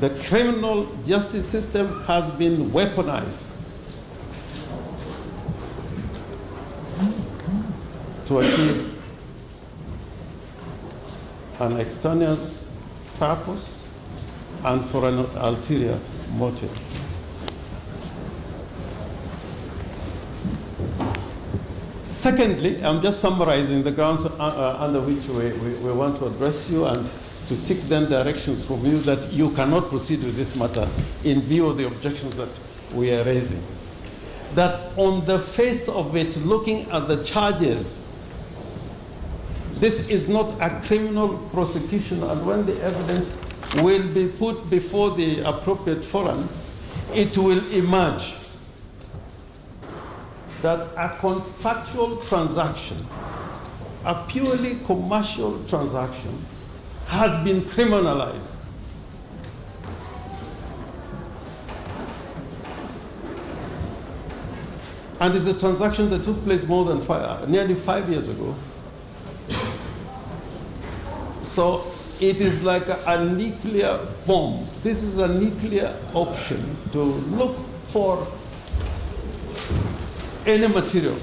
The criminal justice system has been weaponized to achieve an external purpose and for an ulterior motive. Secondly, I'm just summarizing the grounds uh, uh, under which we, we, we want to address you and to seek then directions from you that you cannot proceed with this matter in view of the objections that we are raising. That on the face of it, looking at the charges, this is not a criminal prosecution, and when the evidence will be put before the appropriate forum, it will emerge that a contractual transaction, a purely commercial transaction, has been criminalized. And it's a transaction that took place more than five, uh, nearly five years ago. So it is like a, a nuclear bomb. This is a nuclear option to look for any material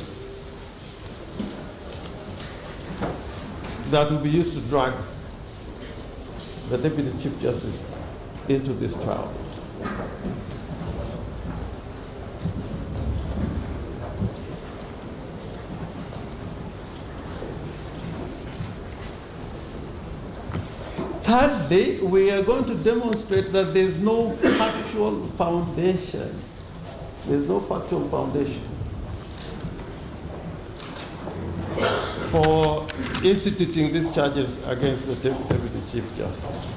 that will be used to drag the Deputy Chief Justice into this trial. Thirdly, we are going to demonstrate that there's no factual foundation. There's no factual foundation for instituting these charges against the Deputy Chief Justice.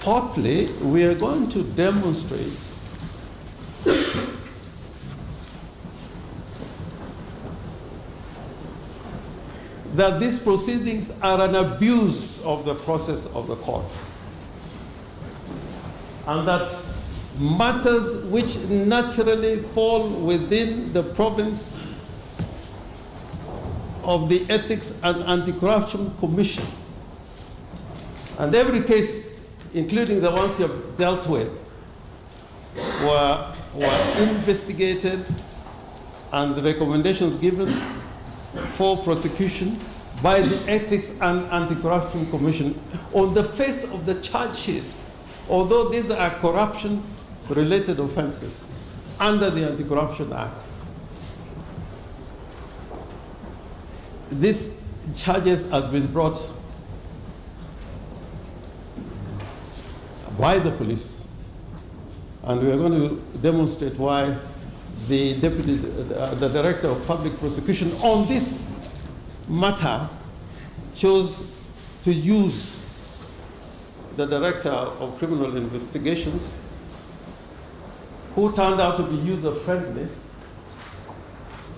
Fourthly, we are going to demonstrate that these proceedings are an abuse of the process of the court. And that matters which naturally fall within the province of the Ethics and Anti-Corruption Commission. And every case, including the ones you have dealt with, were, were investigated and the recommendations given for prosecution by the Ethics and Anti-Corruption Commission on the face of the charge sheet, although these are corruption-related offenses under the Anti-Corruption Act. This charges has been brought by the police, and we are going to demonstrate why the deputy, uh, the director of public prosecution on this matter chose to use the director of criminal investigations, who turned out to be user friendly,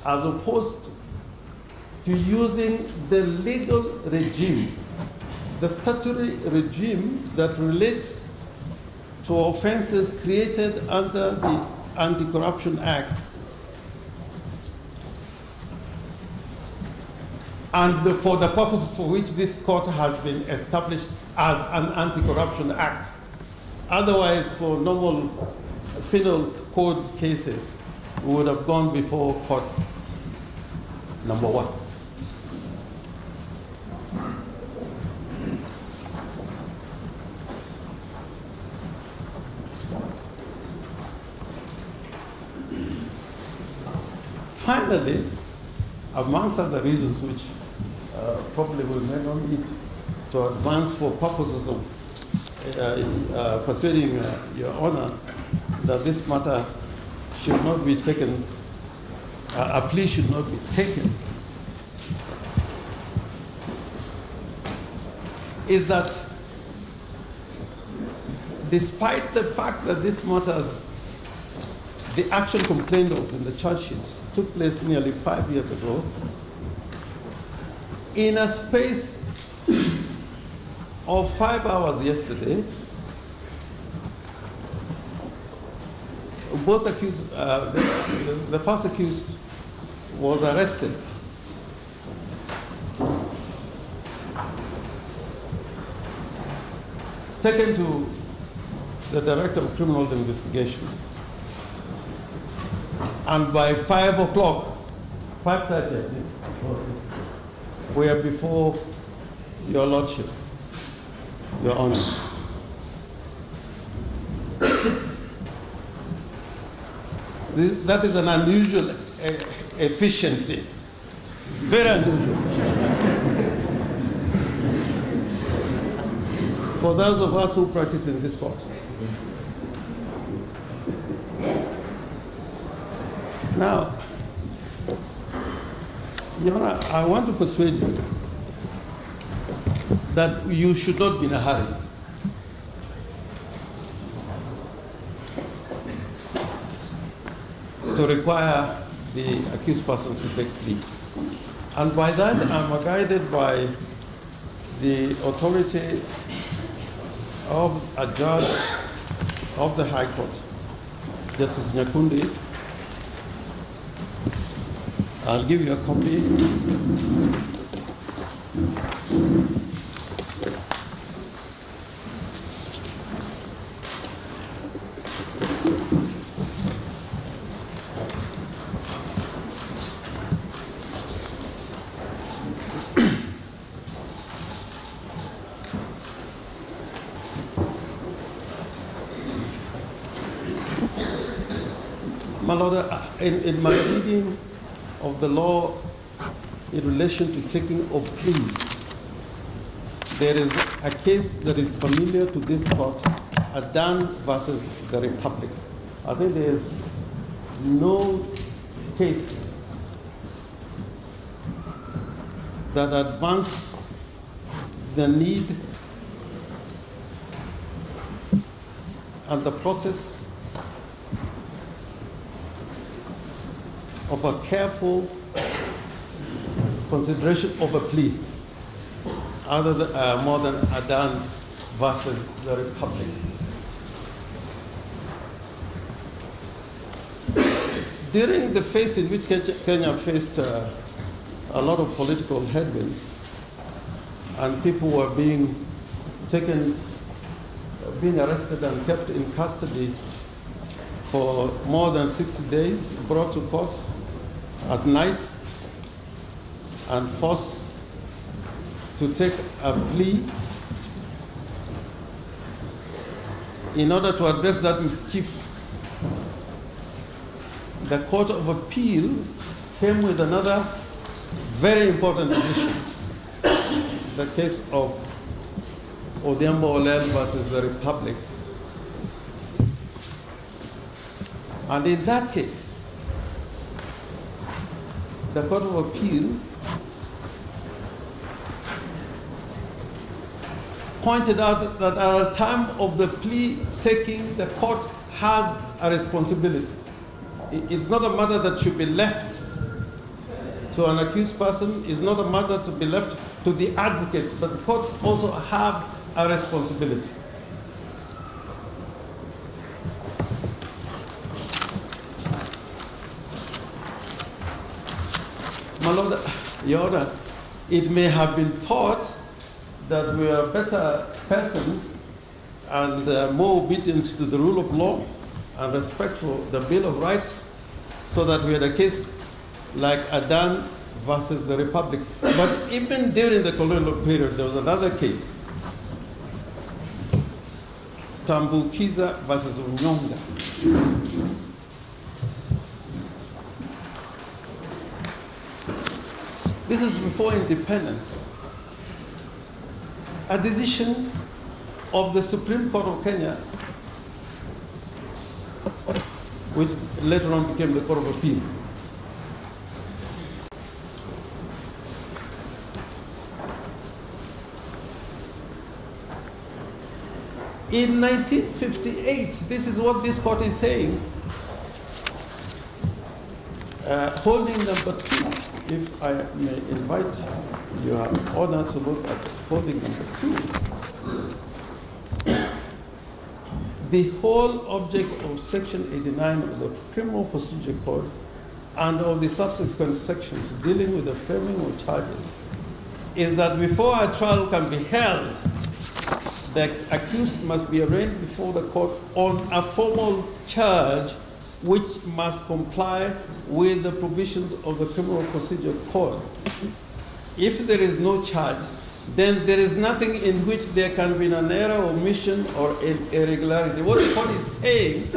as opposed to using the legal regime, the statutory regime that relates to offenses created under the Anti-Corruption Act and the, for the purposes for which this court has been established as an anti-corruption act. Otherwise, for normal penal code cases, would have gone before court number one. Finally, amongst other reasons which uh, probably we may not need to advance for purposes of uh, uh, persuading uh, your honor that this matter should not be taken, uh, a plea should not be taken, is that despite the fact that this matters, the action complained of in the charge sheets took place nearly five years ago, in a space of five hours yesterday, both accused, uh, the, the, first accused was arrested. Taken to the Director of Criminal Investigations. And by 5 o'clock, 5.30, we are before your Lordship, Your Honor. This- that is an unusual uh, efficiency, very unusual. For those of us who practice in this court. Now, Your I want to persuade you that you should not be in a hurry. To require the accused person to take plea. And by that, I'm guided by the authority of a judge of the High Court, Justice Nyakundi. I'll give you a copy. My Lord, uh, in, in my reading of the law in relation to taking of pleas, there is a case that is familiar to this court, Adan versus the Republic. I think there is no case that advanced the need and the process of a careful consideration of a plea, other than, uh, more than Adan versus the Republic. During the phase in which Kenya faced uh, a lot of political headwinds, and people were being taken, being arrested and kept in custody for more than 60 days, brought to court at night and forced to take a plea in order to address that mischief. The Court of Appeal came with another very important decision, the case of Odhiambo Olel versus the Republic. And in that case, the Court of Appeal pointed out that at the time of the plea taking, the court has a responsibility. It's not a matter that should be left to an accused person, it's not a matter to be left to the advocates, but courts also have a responsibility. My Honor, it may have been thought that we are better persons and uh, more obedient to the rule of law and respectful the Bill of Rights, so that we had a case like Adan versus the Republic. But even during the colonial period, there was another case, Tumbukiza versus Unyonga. This is before independence. A decision of the Supreme Court of Kenya, which later on became the Court of Appeal. In 1958, this is what this court is saying. Uh, holding number two, if I may invite your honor to look at holding number two. The whole object of section 89 of the Criminal Procedure Code and of the subsequent sections dealing with the framing of charges is that before a trial can be held, the accused must be arraigned before the court on a formal charge which must comply with the provisions of the Criminal Procedure Code. If there is no charge, then there is nothing in which there can be an error, omission, or irregularity. What the court is saying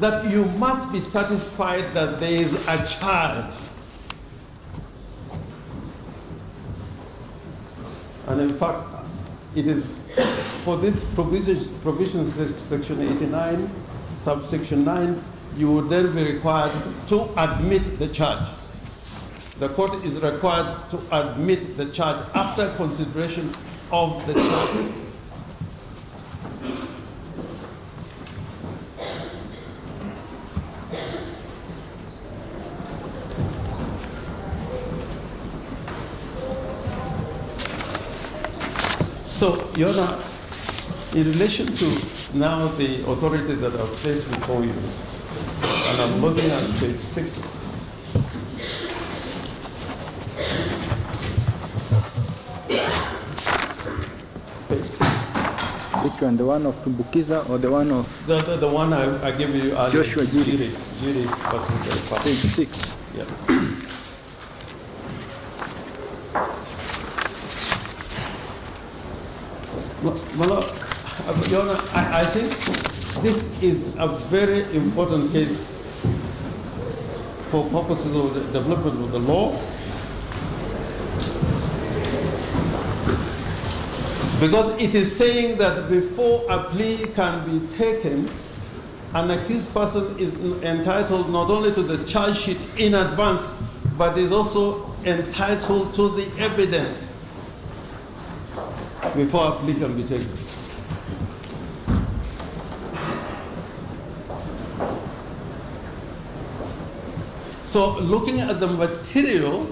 that you must be satisfied that there is a charge. And in fact, it is for this provision, provision section 89, subsection 9, you would then be required to admit the charge. The court is required to admit the charge after consideration of the charge. So, Your Honor, in relation to now the authority that I've placed before you, and I'm looking at page six. Page six. Which one? The one of Tumbukiza or the one of The, the, the one I, I gave you earlier. Joshua Giri. Giri, Giri page six? Yeah. Your Honor, I, I think this is a very important case for purposes of the development of the law. Because it is saying that before a plea can be taken, an accused person is entitled not only to the charge sheet in advance, but is also entitled to the evidence before a plea can be taken. So, looking at the material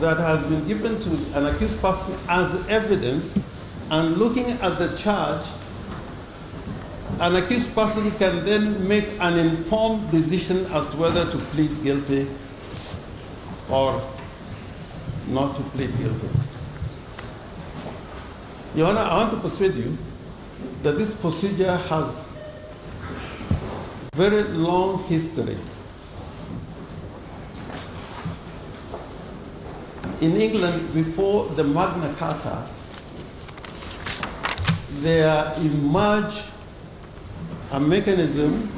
that has been given to an accused person as evidence and looking at the charge, an accused person can then make an informed decision as to whether to plead guilty or not to plead guilty. Your Honor, I want to persuade you that this procedure has very long history. In England, before the Magna Carta, there emerged a mechanism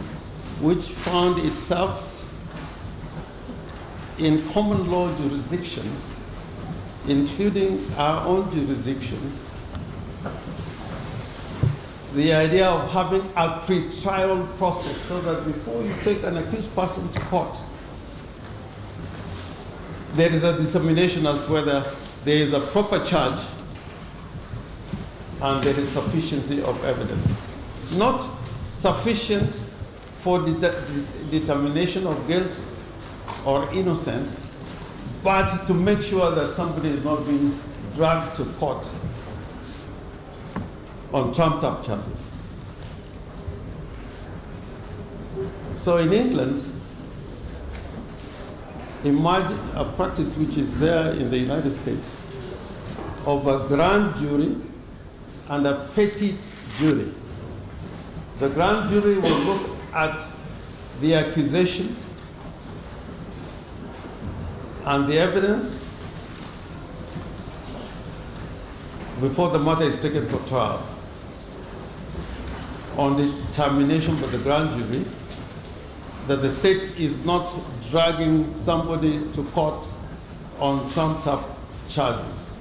which found itself in common law jurisdictions, including our own jurisdiction, the idea of having a pre-trial process so that before you take an accused person to court, there is a determination as whether there is a proper charge and there is sufficiency of evidence. Not sufficient for the de determination of guilt or innocence, but to make sure that somebody is not being dragged to court on trumped up charges. So in England, imagine a practice which is there in the United States of a grand jury and a petit jury. The grand jury will look at the accusation and the evidence before the matter is taken for trial on the termination by the grand jury that the state is not dragging somebody to court on trumped up charges.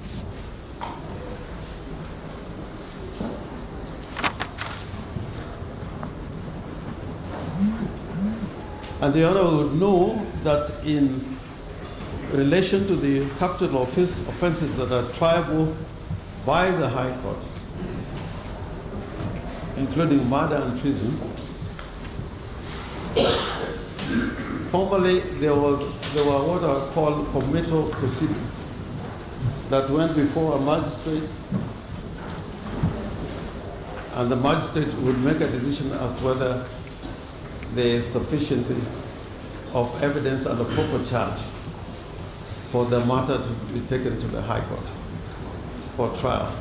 And the Honor would know that in relation to the capital office offenses that are triable by the High Court, including murder and treason, formerly there was there were what are called committal proceedings that went before a magistrate and the magistrate would make a decision as to whether there is sufficiency of evidence and a proper charge for the matter to be taken to the High Court for trial.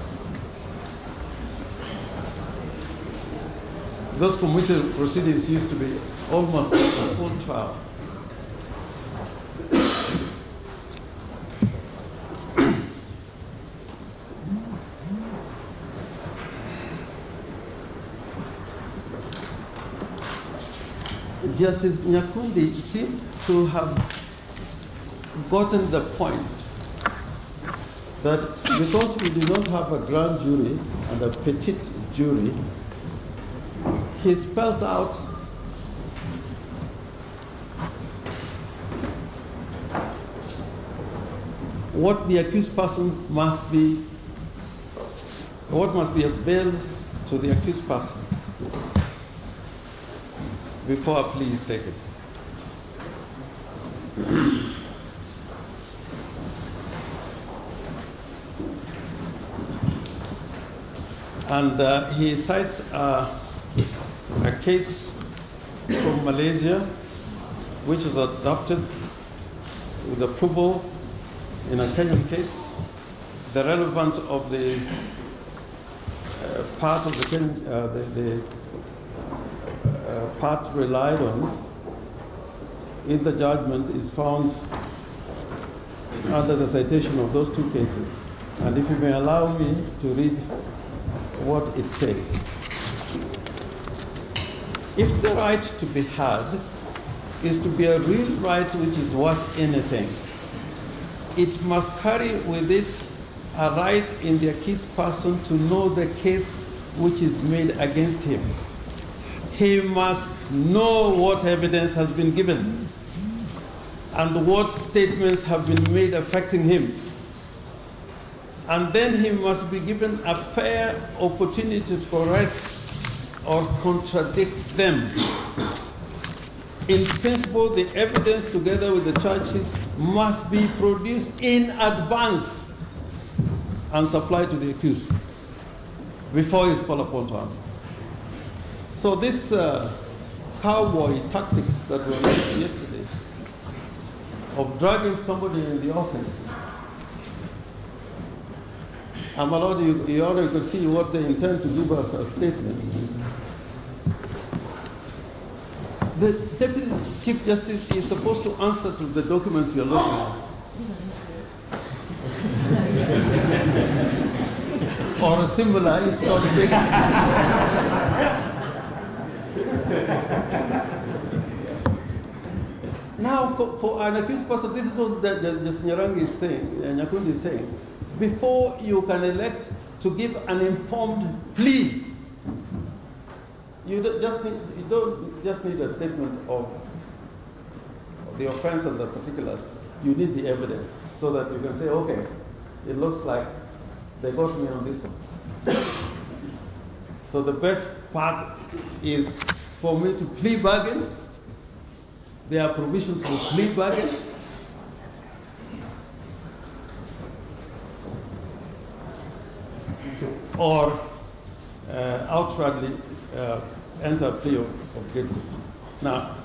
Those committal proceedings used to be almost a full trial. Justice Nyakundi seemed to have gotten the point that because we do not have a grand jury and a petite jury, he spells out what the accused person must be, what must be availed to the accused person before please take it. and uh, he cites uh, a case from Malaysia, which was adopted with approval in a Kenyan case. The relevant of the uh, part of the, Kenyan, uh, the, the part relied on in the judgment is found under the citation of those two cases. And if you may allow me to read what it says. If the right to be heard is to be a real right which is worth anything, it must carry with it a right in the accused person to know the case which is made against him. He must know what evidence has been given and what statements have been made affecting him. And then he must be given a fair opportunity to correct or contradict them. In principle, the evidence together with the charges must be produced in advance and supplied to the accused before he's called upon to answer. So this uh, cowboy tactics that were used yesterday of dragging somebody in the office, I'm allowed you, you already could see what they intend to give us as statements. The Deputy Chief Justice is supposed to answer to the documents you're looking at. or a similar, if not Now, for, for an accused person, this is what the, the, the is saying, uh, Nyakundi is saying. Before you can elect to give an informed plea, you don't just need, you don't just need a statement of the offense and the particulars. You need the evidence so that you can say, okay, it looks like they got me on this one. so the best part is for me to plea bargain. There are provisions for plea bargain. Or uh, outrightly uh, enter plea of, of guilty. Now,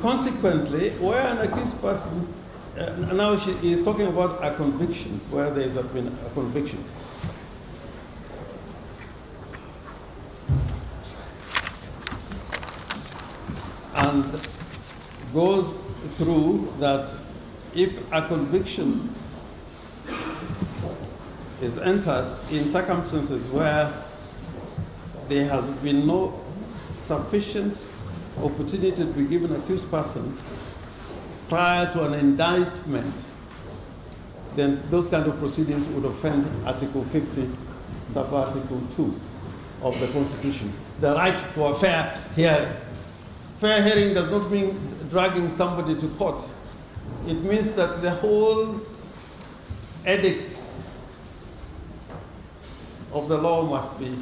consequently, where an accused person, uh, now she is talking about a conviction, where there a, been a conviction. And goes through that if a conviction is entered in circumstances where there has been no sufficient opportunity to be given accused person prior to an indictment, then those kind of proceedings would offend Article 50, sub-article 2 of the Constitution. The right to a fair hearing. Fair hearing does not mean dragging somebody to court. It means that the whole edict of the law must be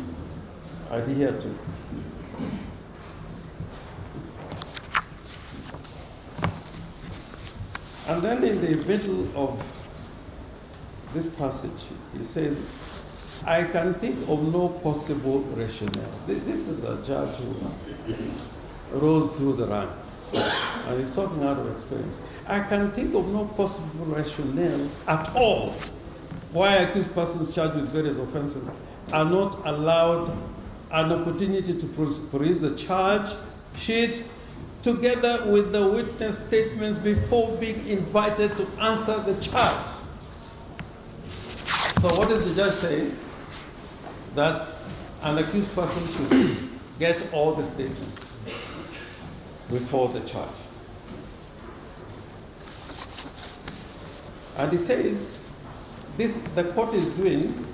adhered to. And then in the middle of this passage, he says, I can think of no possible rationale. This is a judge who rose through the ranks. and he's talking out of experience. I can think of no possible rationale at all why accused persons charged with various offenses are not allowed an opportunity to peruse the charge sheet together with the witness statements before being invited to answer the charge. So what is the judge saying? That an accused person should get all the statements before the charge. And he says, this the court is doing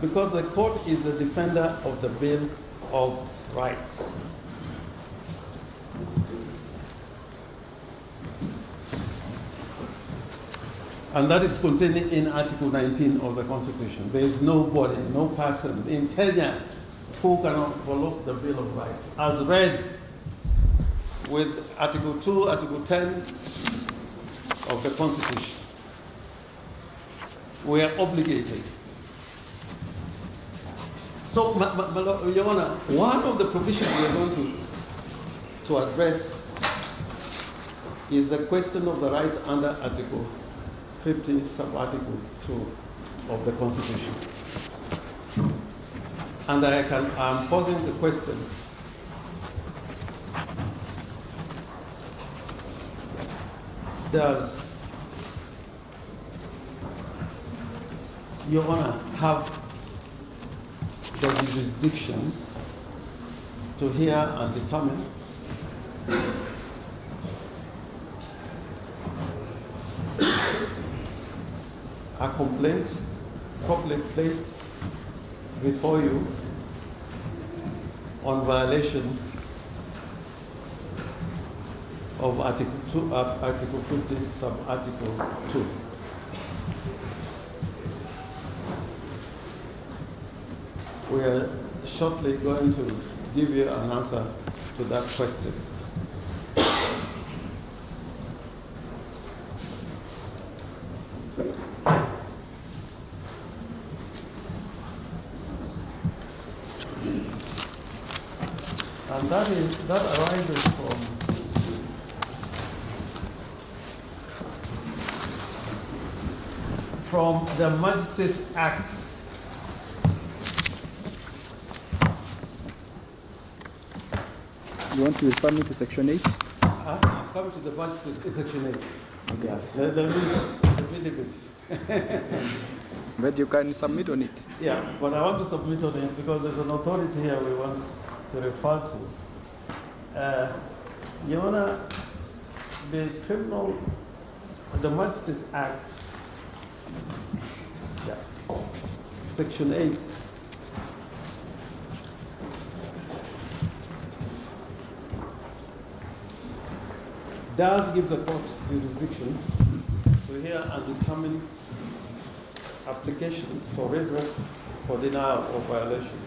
because the court is the defender of the Bill of Rights. And that is contained in Article 19 of the Constitution. There is nobody, no person in Kenya who cannot follow the Bill of Rights, as read with Article 2, Article 10 of the Constitution. We are obligated. So, Your Honor, one of the provisions we are going to, to address is the question of the rights under Article 50, sub-article 2 of the Constitution. And I can, I'm posing the question, does Your Honor have the jurisdiction to hear and determine? A complaint properly placed before you on violation of Article 2, uh, Article 50, sub-Article 2. We are shortly going to give you an answer to that question. And that is that arises from from the Magistrates Act. You want to refer me to section 8? Uh, I'm coming to the Magistrates section 8. Yeah, let, let me, let me it. But you can submit on it. Yeah, but I want to submit on it because there's an authority here we want to refer to. Uh, Your Honor, the criminal, the Magistrates Act, Section 8, does give the court jurisdiction to hear and determine applications for redress for denial or violation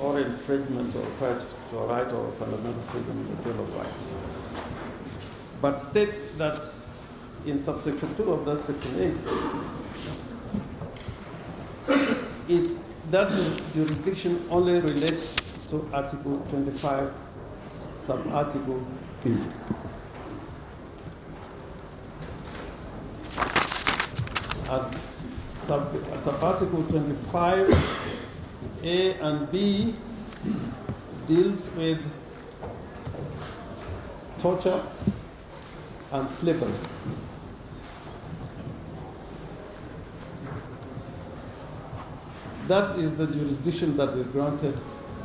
or infringement or threat to a right or a fundamental freedom of the Bill of Rights. But states that in subsection 2 of that section 8, it, that jurisdiction only relates to Article 25, sub-article. At sub, sub-article 25, A and B deals with torture and slavery. That is the jurisdiction that is granted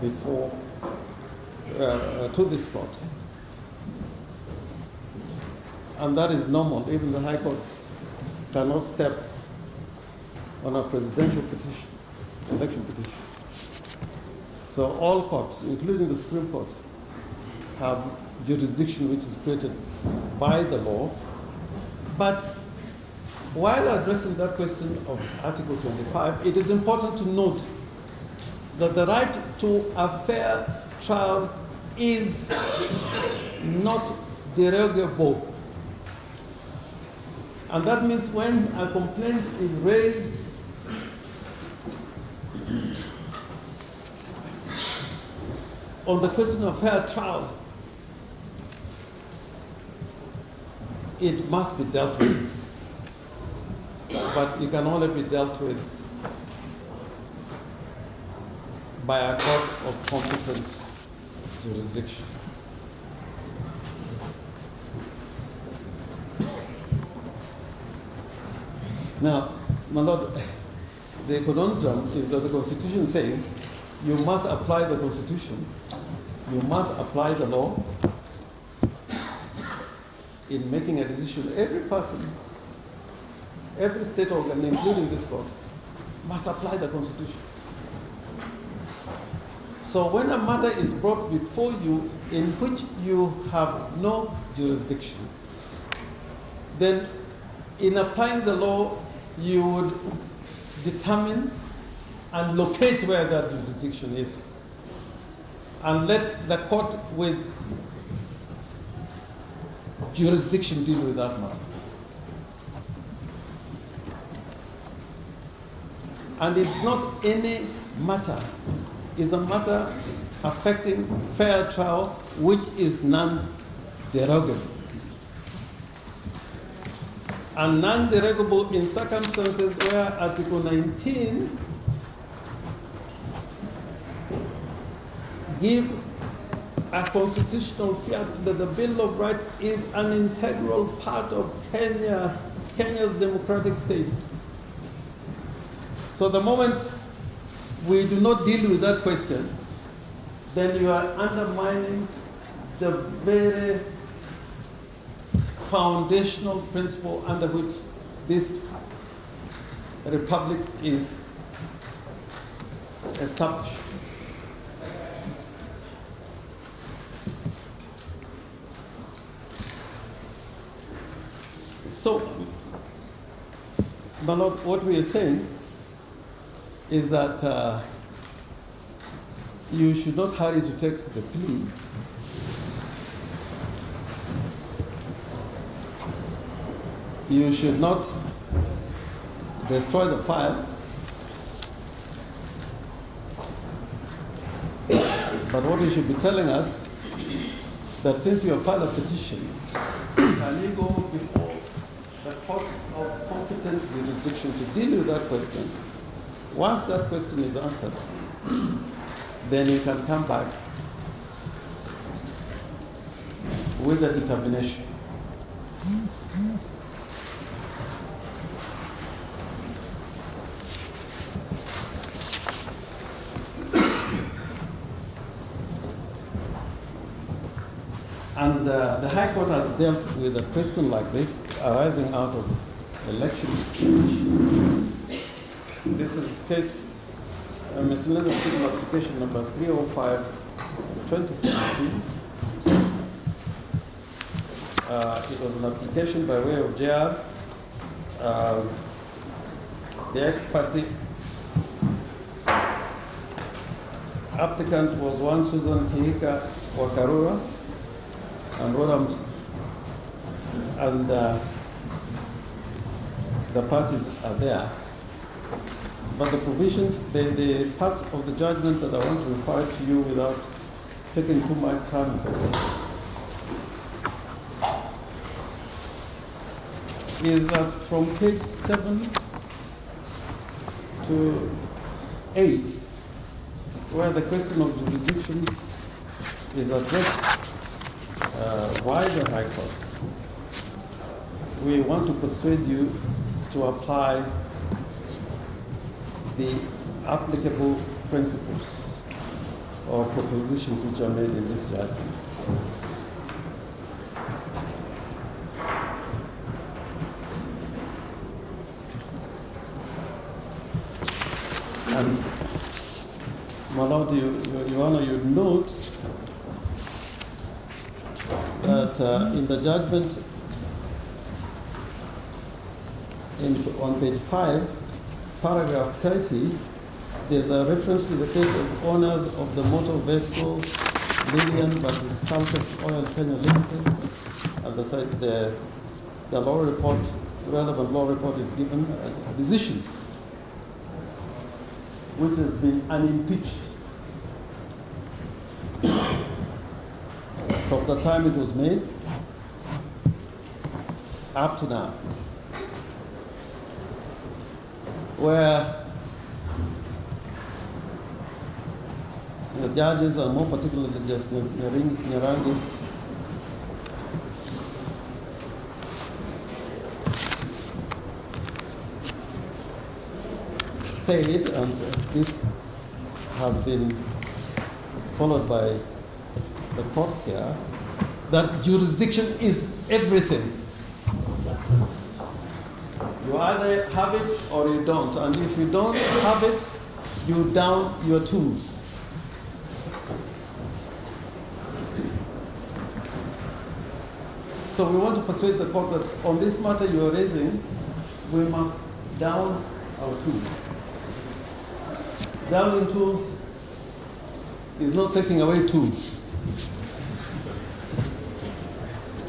before uh, to this court. And that is normal. Even the High Court cannot step on a presidential petition, election petition. So all courts, including the Supreme Court, have jurisdiction which is created by the law. But while addressing that question of Article 25, it is important to note that the right to a fair trial is not derogable. And that means when a complaint is raised on the question of fair trial, it must be dealt with. But it can only be dealt with by a court of competent jurisdiction. Now, my lord, the conundrum is that the Constitution says you must apply the Constitution, you must apply the law in making a decision. Every person, every state organ, including this court, must apply the Constitution. So when a matter is brought before you in which you have no jurisdiction, then in applying the law, you would determine and locate where that jurisdiction is and let the court with jurisdiction deal with that matter. And it's not any matter, it's a matter affecting fair trial which is non-derogable. And non-derogable in circumstances where Article 19 give a constitutional fiat that the Bill of Rights is an integral part of Kenya, Kenya's democratic state. So the moment we do not deal with that question, then you are undermining the very foundational principle under which this republic is established. So, Manok, what we are saying is that uh, you should not hurry to take the plea. You should not destroy the file. But what you should be telling us that since you have filed a petition, can you go before the court of competent jurisdiction to deal with that question? Once that question is answered, then you can come back with a determination. And uh, the High Court has dealt with a question like this arising out of election. This is case uh, miscellaneous civil application number 305 2017. Uh, it was an application by way of JR. Uh, the ex parte applicant was one Susan Kihika Wakarura and Rodams, and uh, the parties are there. But the provisions, the, the part of the judgment that I want to refer to you without taking too much time is that from page 7 to 8, where the question of jurisdiction is addressed uh, why the High Court? We want to persuade you to apply the applicable principles or propositions which are made in this judgment. And, my Lord, you, you, Your Honor, you note that uh, in the judgment in, on page 5, paragraph 30, there's a reference to the case of owners of the motor vessel Lillian versus Caltex Oil Kenya Limited. At the side, the, the law report, relevant law report is given a decision which has been unimpeached from the time it was made up to now, where the judges, and more particularly Justice Nyarangi, said, and this has been followed by the courts here, that jurisdiction is everything. Either have it or you don't, and if you don't have it, you down your tools. So we want to persuade the court that on this matter you are raising, we must down our tools. Downing tools is not taking away tools.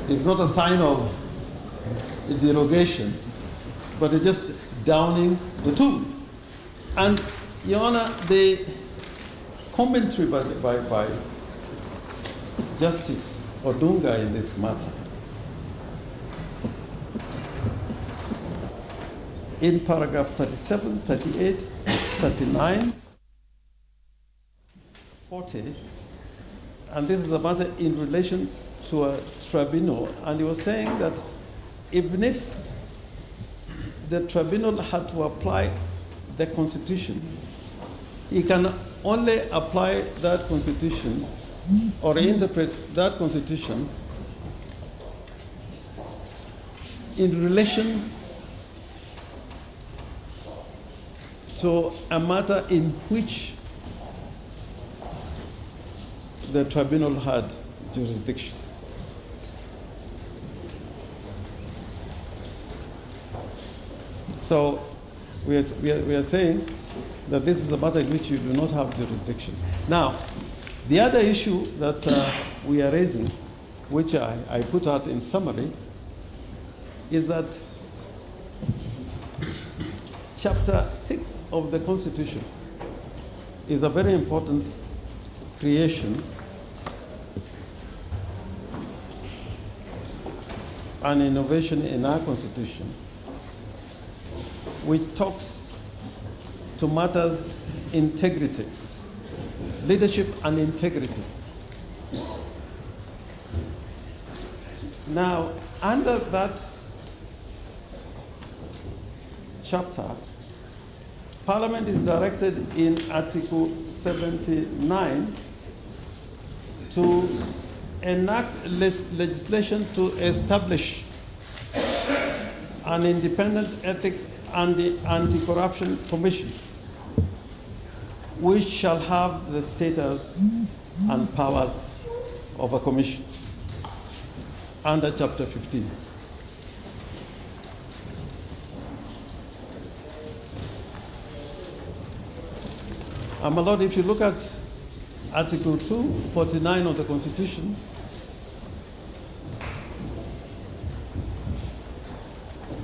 It's not a sign of derogation, but it's just downing the tools. And, Your Honor, the commentary by, by, by Justice Odunga in this matter in paragraph 37, 38, 39, 40, and this is a matter in relation to a tribunal, and he was saying that even if the tribunal had to apply the constitution, It can only apply that constitution or interpret that constitution in relation to a matter in which the tribunal had jurisdiction. So we are, we, are, we are saying that this is a matter in which you do not have jurisdiction. Now, the other issue that uh, we are raising, which I, I put out in summary, is that chapter 6 of the Constitution is a very important creation an innovation in our Constitution which talks to matters integrity, leadership and integrity. Now, under that chapter, Parliament is directed in Article 79 to enact legislation to establish an independent ethics and the anti-corruption commission, which shall have the status and powers of a commission under Chapter 15. And my Lord, if you look at Article 249 of the Constitution,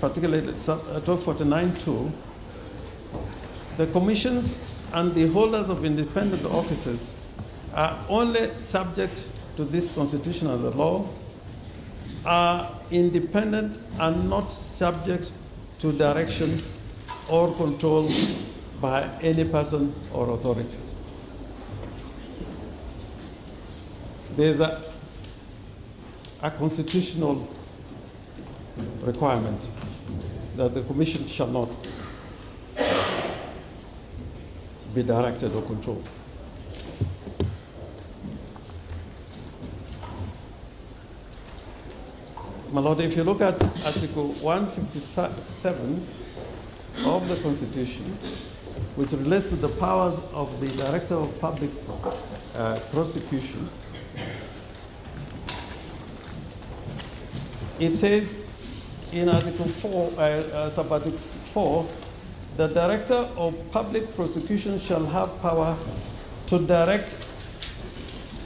particularly uh, 1249.2, the commissions and the holders of independent offices are only subject to this constitution and the law, are independent and not subject to direction or control by any person or authority. There's a, a constitutional requirement that the commission shall not be directed or controlled. My Lord, if you look at Article 157 of the Constitution, which relates to the powers of the Director of Public uh, Prosecution, it says in Article 4, uh, uh, Subarticle 4, the Director of Public Prosecution shall have power to direct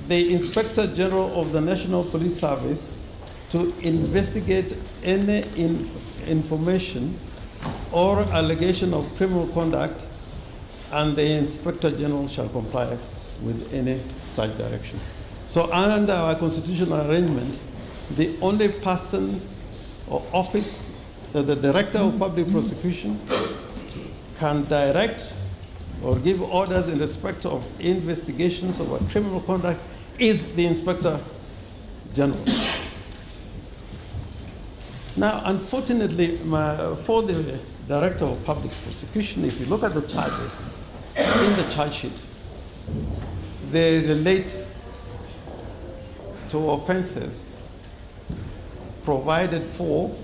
the Inspector General of the National Police Service to investigate any in- information or allegation of criminal conduct, and the Inspector General shall comply with any such direction. So, under our constitutional arrangement, the only person office that the Director of Public Prosecution can direct or give orders in respect of investigations of a criminal conduct is the Inspector General. Now, unfortunately, my, for the Director of Public Prosecution, if you look at the charges in the charge sheet, they relate to offenses provided for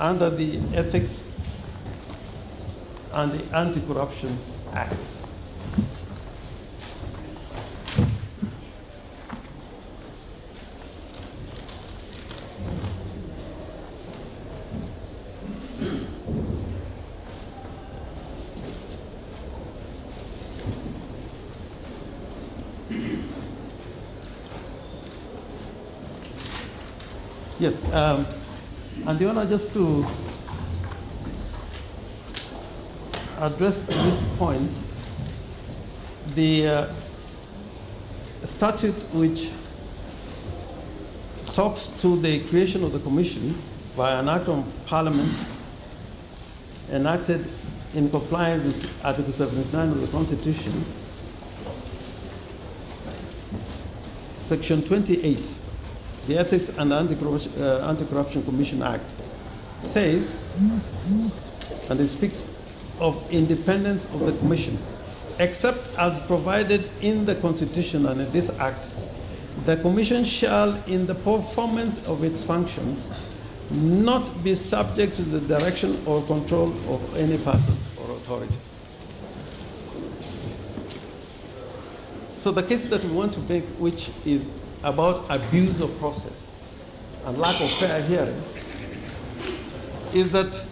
under the Ethics and the Anti-Corruption Act. Yes, um, and the honor just to address this point, the uh, statute which talks to the creation of the commission by an act of parliament enacted in compliance with Article 79 of the Constitution, Section 28 the Ethics and Anti-Corruption, uh, Anti-Corruption Commission Act says, and it speaks of independence of the commission, except as provided in the Constitution and in this Act, the commission shall, in the performance of its function, not be subject to the direction or control of any person or authority. So the case that we want to make, which is about abuse of process and lack of fair hearing is that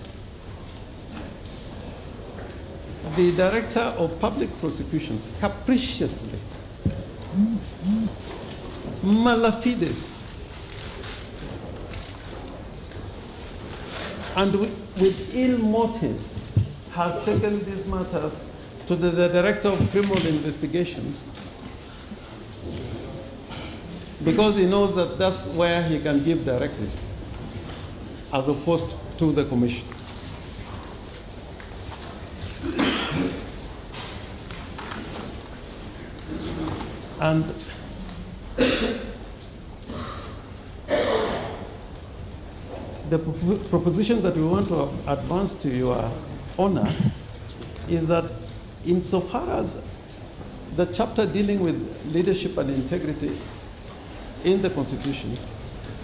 the director of public prosecutions capriciously, malafides, and with ill motive has taken these matters to the, the director of criminal investigations because he knows that that's where he can give directives as opposed to the commission. And the proposition that we want to advance to your honor is that insofar as the chapter dealing with leadership and integrity in the Constitution,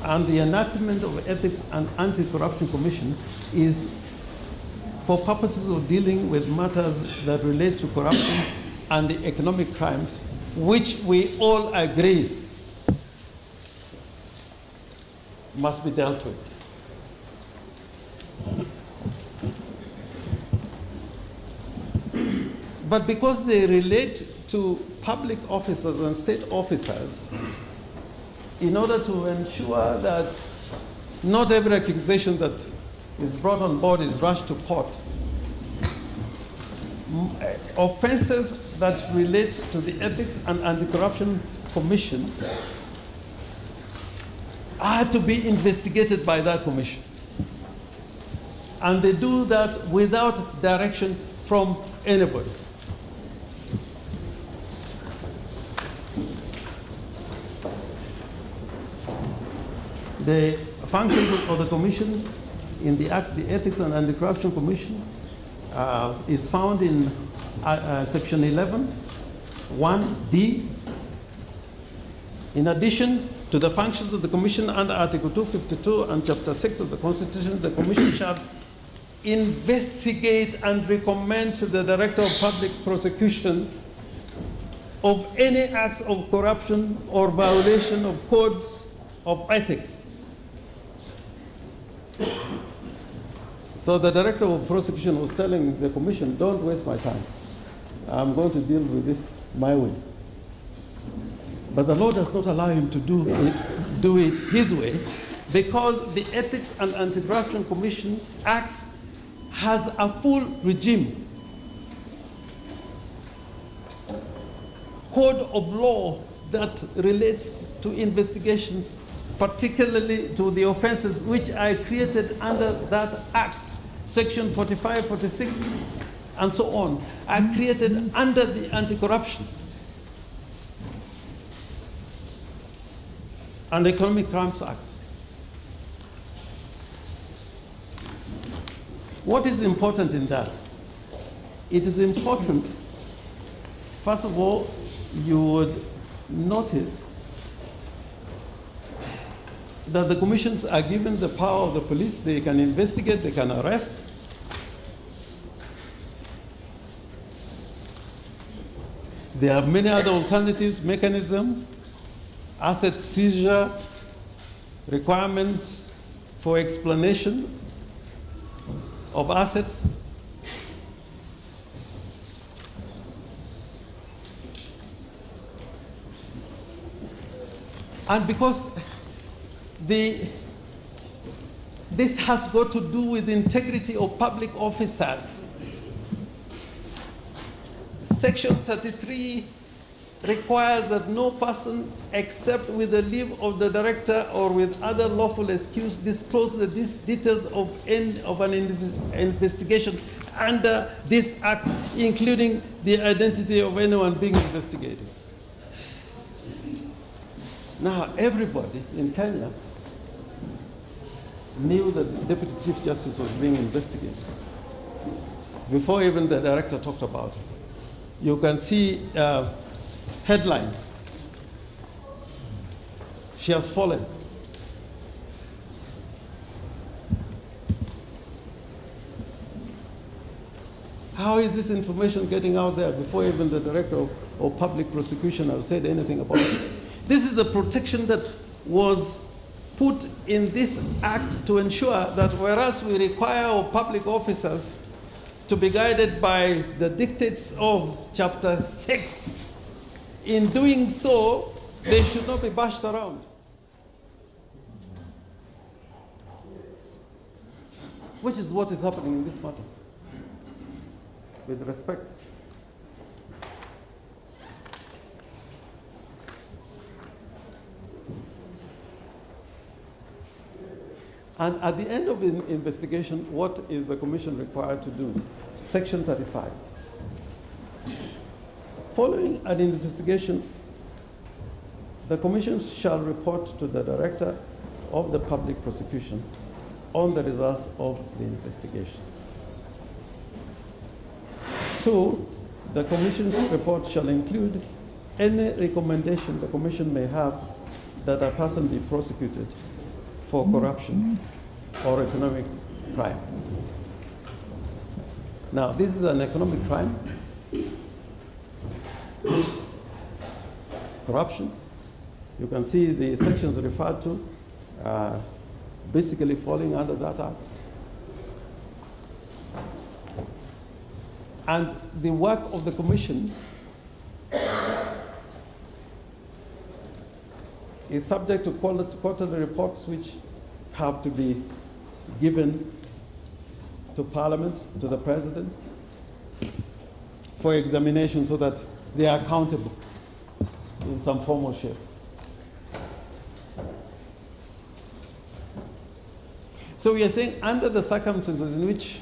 and the enactment of Ethics and Anti-Corruption Commission is for purposes of dealing with matters that relate to corruption and the economic crimes, which we all agree must be dealt with. But because they relate to public officers and state officers, in order to ensure that not every accusation that is brought on board is rushed to court. Eh, offenses that relate to the Ethics and Anti-Corruption Commission are to be investigated by that commission. And they do that without direction from anybody. The functions of the commission in the Act, the Ethics and Anti-Corruption Commission, uh, is found in uh, uh, section 11, 1D. In addition to the functions of the commission under Article 252 and Chapter 6 of the Constitution, the commission shall investigate and recommend to the Director of Public Prosecution of any acts of corruption or violation of codes of ethics So the director of prosecution was telling the commission, don't waste my time. I'm going to deal with this my way. But the law does not allow him to do it, do it his way because the Ethics and Anti-Corruption Commission Act has a full regime. Code of law that relates to investigations particularly to the offenses which are created under that act, section 45, 46, and so on, are created under the Anti-Corruption and Economic Crimes Act. What is important in that? It is important, first of all, you would notice that the commissions are given the power of the police, they can investigate, they can arrest. There are many other alternatives, mechanism, asset seizure, requirements for explanation of assets. And because the, this has got to do with integrity of public officers. Section 33 requires that no person except with the leave of the director or with other lawful excuse disclose the details of, end of an investigation under this act, including the identity of anyone being investigated. Now, everybody in Kenya knew that the Deputy Chief Justice was being investigated before even the director talked about it. You can see uh, headlines. She has fallen. How is this information getting out there before even the director of public prosecution has said anything about it? This is the protection that was put in this act to ensure that whereas we require our public officers to be guided by the dictates of chapter 6, in doing so, they should not be bashed around. Which is what is happening in this matter. With respect. And at the end of the investigation, what is the commission required to do? Section 35. Following an investigation, the commission shall report to the director of the public prosecution on the results of the investigation. Two, the commission's report shall include any recommendation the commission may have that a person be prosecuted for corruption or economic crime. Now, this is an economic crime. Corruption. You can see the sections referred to uh, basically falling under that act. And the work of the commission is subject to quarterly reports which have to be given to Parliament, to the President, for examination so that they are accountable in some form or shape. So we are saying under the circumstances in which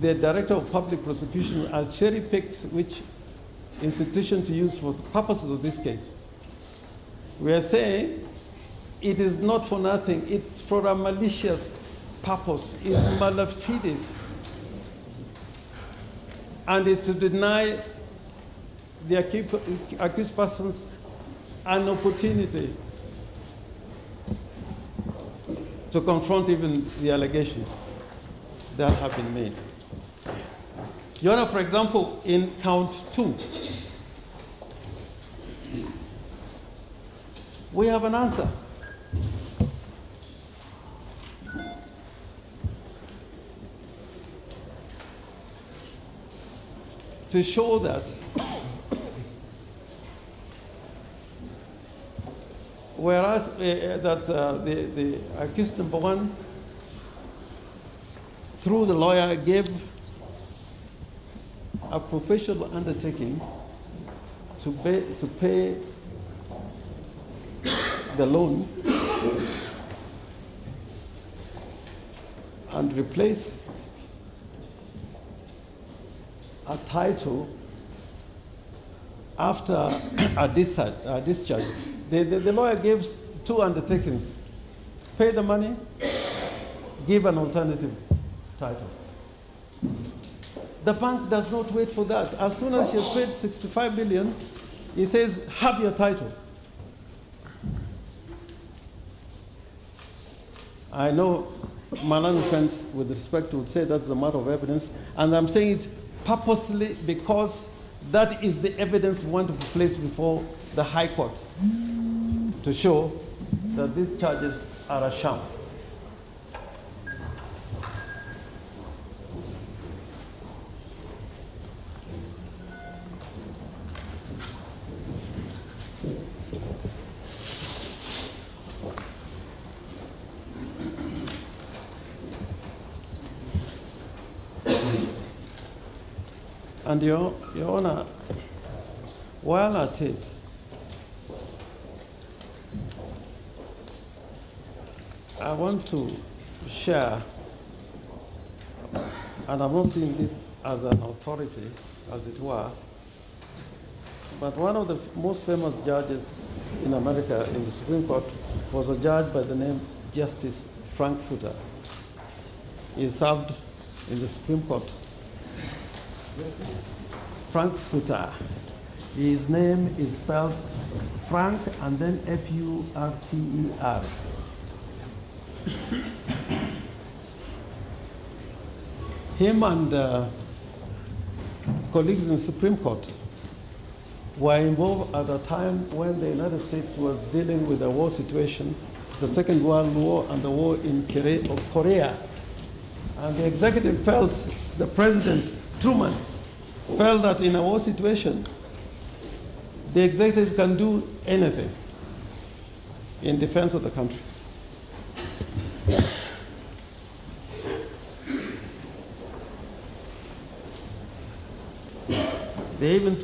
the director of public prosecution has cherry picked which institution to use for the purposes of this case. We are saying it is not for nothing, it's for a malicious purpose, it's malafidis. And it's to deny the accused persons an opportunity to confront even the allegations that have been made. Your Honor, for example, in count two, we have an answer. to show that whereas uh, that uh, the, the accused number one through the lawyer gave a professional undertaking to pay, to pay the loan and replace a title after a discharge. A discharge. The, the, the lawyer gives two undertakings pay the money, give an alternative title. The bank does not wait for that. As soon as she has paid 65 billion, he says, have your title. I know Malani friends, with respect, would say that's a matter of evidence, and I'm saying it purposely because that is the evidence we want to place before the High Court to show that these charges are a sham. And your, your Honor, while at it, I want to share, and I'm not seeing this as an authority, as it were, but one of the most famous judges in America in the Supreme Court was a judge by the name Justice Frankfurter. He served in the Supreme Court. Frankfurter. His name is spelled Frank and then F U R T E R. Him and uh, colleagues in the Supreme Court were involved at a time when the United States was dealing with a war situation, the Second World War and the war in Korea. And the executive felt, the President Truman felt that in war situation, the executive can do anything in defense of the country. They even,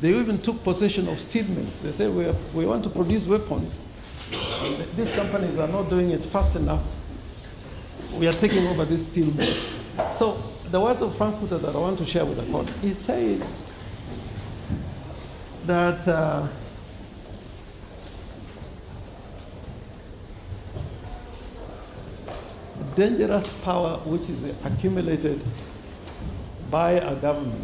they even took possession of steel mills. They said, we, we want to produce weapons. These companies are not doing it fast enough. We are taking over these steel mills. So the words of Frankfurter that I want to share with the court, he says that uh, dangerous power which is accumulated by a government